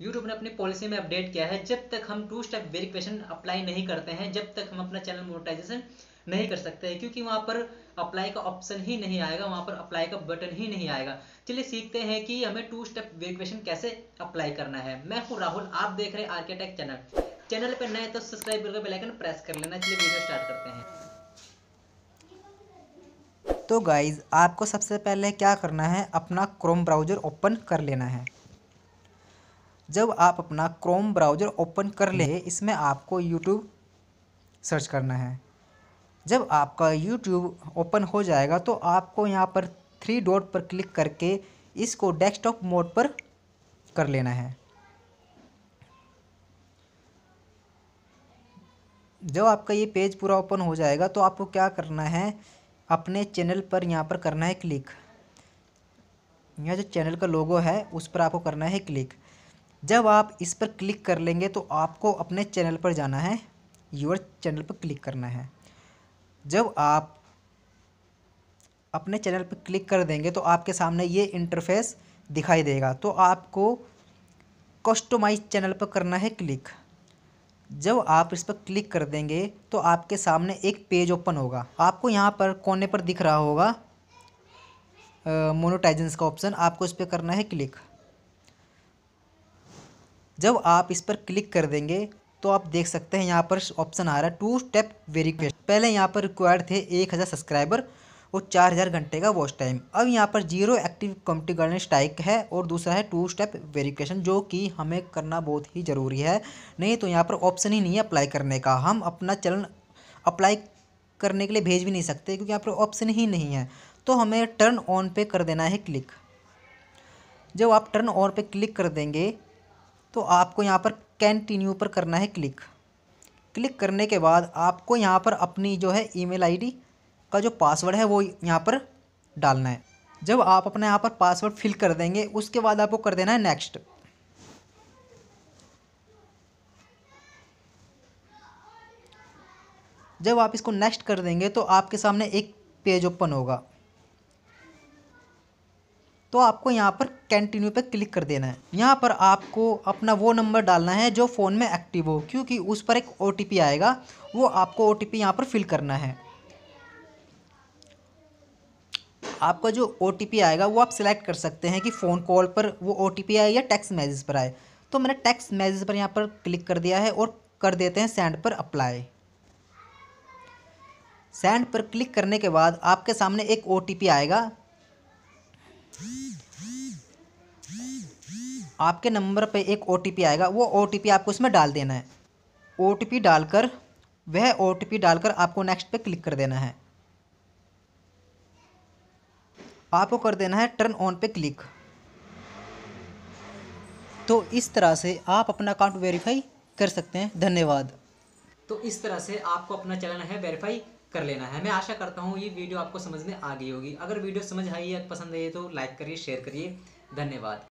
YouTube ने अपनी policy में अपडेट किया है, जब तक हम टू स्टेप वेरिफिकेशन अप्लाई नहीं करते हैं, जब तक हम अपना चैनल मोनेटाइजेशन नहीं कर सकते हैं, क्योंकि वहाँ पर अप्लाई का ऑप्शन ही नहीं आएगा, वहाँ पर अप्लाई का बटन ही नहीं आएगा। चलिए सीखते हैं कि हमें टू स्टेप वेरिफिकेशन कैसे अप्लाई करना है। मैं हूँ राहुल, आप देख रहे हैं आर्किटेक्ट चैनल चैनल पर नए तो सब्सक्राइब करके बेल आइकन प्रेस कर लेना। चलिए वीडियो स्टार्ट करते हैं। तो गाइज़ आपको सबसे पहले क्या करना है, अपना क्रोम ब्राउज़र ओपन कर लेना है। जब आप अपना क्रोम ब्राउज़र ओपन कर ले, इसमें आपको यूट्यूब सर्च करना है। जब आपका यूट्यूब ओपन हो जाएगा तो आपको यहाँ पर थ्री डॉट पर क्लिक करके इसको डेस्कटॉप मोड पर कर लेना है। जब आपका ये पेज पूरा ओपन हो जाएगा तो आपको क्या करना है? अपने चैनल पर यहाँ पर करना है क्लिक यहाँ जो चैनल का लोगो है, उस पर आपको करना है क्लिक जब आप इस पर क्लिक कर लेंगे तो आपको अपने चैनल पर जाना है। यूर चैनल पर क्लिक करना है। जब आप अपने चैनल पर क्लिक कर देंगे तो आपके सामने ये इंटरफेस दिखाई देगा। तो आपको कस्टमाइज चैनल पर करना है क्लिक जब आप इस पर क्लिक कर देंगे तो आपके सामने एक पेज ओपन होगा। आपको यहाँ पर कोने पर दिख रहा होगा मोनोटाइजेंस का ऑप्शन आपको इस पर करना है क्लिक जब आप इस पर क्लिक कर देंगे तो आप देख सकते हैं यहाँ पर ऑप्शन आ रहा है टू स्टेप वेरिफिकेशन। पहले यहाँ पर रिक्वायर्ड थे एक हज़ार सब्सक्राइबर और चार हज़ार घंटे का वॉच टाइम अब यहाँ पर zero active community guidance strike है और दूसरा है टू स्टेप वेरिफिकेशन जो कि हमें करना बहुत ही ज़रूरी है। नहीं तो यहाँ पर ऑप्शन ही नहीं है अप्लाई करने का। हम अपना चलन अप्लाई करने के लिए भेज भी नहीं सकते, क्योंकि यहाँ पर ऑप्शन ही नहीं है। तो हमें टर्न ऑन पे कर देना है क्लिक जब आप टर्न ऑन पे क्लिक कर देंगे तो आपको यहाँ पर कैंटिन्यू पर करना है क्लिक क्लिक करने के बाद आपको यहाँ पर अपनी जो है ईमेल आईडी का जो पासवर्ड है वो यहाँ पर डालना है। जब आप अपने यहाँ पर पासवर्ड फिल कर देंगे, उसके बाद आपको कर देना है नेक्स्ट जब आप इसको नेक्स्ट कर देंगे तो आपके सामने एक पेज ओपन होगा। तो आपको यहाँ पर कंटिन्यू पे क्लिक कर देना है। यहाँ पर आपको अपना वो नंबर डालना है जो फ़ोन में एक्टिव हो, क्योंकि उस पर एक ओटीपी आएगा। वो आपको ओ टी यहाँ पर फिल करना है। आपका जो ओटीपी आएगा, वो आप सिलेक्ट कर सकते हैं कि फ़ोन कॉल पर वो ओटीपी आए या टेक्स्ट मैसेज पर आए। तो मैंने टेक्स्ट मैसेज पर यहाँ पर क्लिक कर दिया है और कर देते हैं सेंड पर अप्लाई सेंड पर क्लिक करने के बाद आपके सामने एक ओटीपी आएगा। आपके नंबर पे एक ओटीपी आएगा, वो ओटीपी आपको इसमें डाल देना है। ओटीपी डालकर, वह ओटीपी डालकर आपको नेक्स्ट पे क्लिक कर देना है। आपको कर देना है टर्न ऑन पे क्लिक तो इस तरह से आप अपना अकाउंट वेरीफाई कर सकते हैं। धन्यवाद। तो इस तरह से आपको अपना चैनल है वेरीफाई कर लेना है। मैं आशा करता हूँ ये वीडियो आपको समझ में आ गई होगी। अगर वीडियो समझ आई या पसंद आई है तो लाइक करिए, शेयर करिए। धन्यवाद।